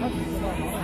他只知道什？